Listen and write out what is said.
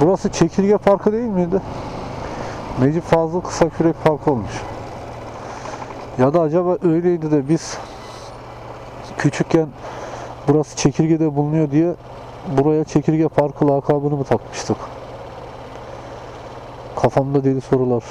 Burası Çekirge Parkı değil miydi? Necip Fazıl Kısakürek Parkı olmuş. Ya da acaba öyleydi de biz küçükken burası Çekirge'de bulunuyor diye buraya Çekirge Parkı lakabını mı takmıştık? Kafamda deli sorular.